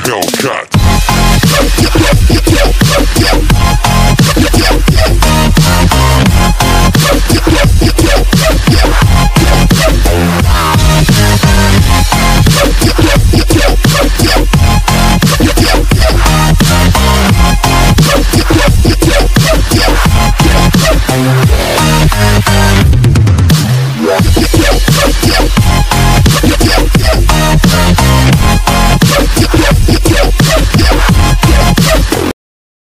Hellcat.